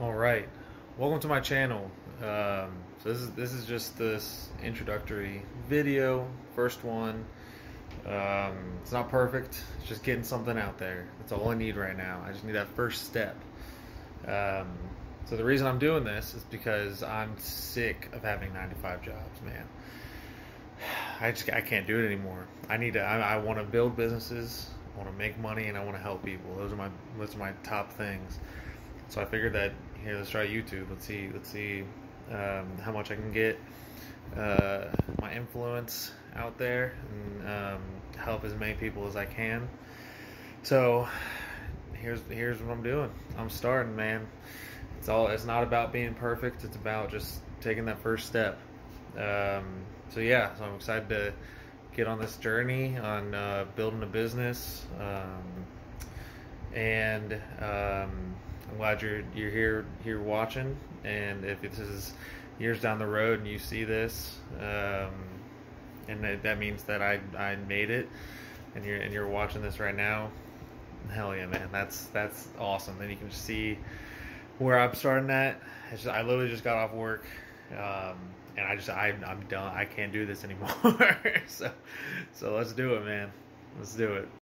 All right, welcome to my channel. Um, so this is this is just this introductory video, first one. Um, it's not perfect. It's just getting something out there. That's all I need right now. I just need that first step. Um, so the reason I'm doing this is because I'm sick of having 95 jobs, man. I just I can't do it anymore. I need to. I, I want to build businesses. I want to make money, and I want to help people. Those are my those are my top things. So I figured that here, let's try YouTube. Let's see, let's see um, how much I can get uh, my influence out there and um, help as many people as I can. So here's here's what I'm doing. I'm starting, man. It's all. It's not about being perfect. It's about just taking that first step. Um, so yeah, so I'm excited to get on this journey on uh, building a business. Um, and um, I'm glad you're you're here here watching. And if this is years down the road and you see this, um, and that, that means that I I made it, and you're and you're watching this right now, hell yeah, man, that's that's awesome. Then you can see where I'm starting at. Just, I literally just got off work. Um, and I just I, I'm done. I can't do this anymore. so so let's do it, man. Let's do it.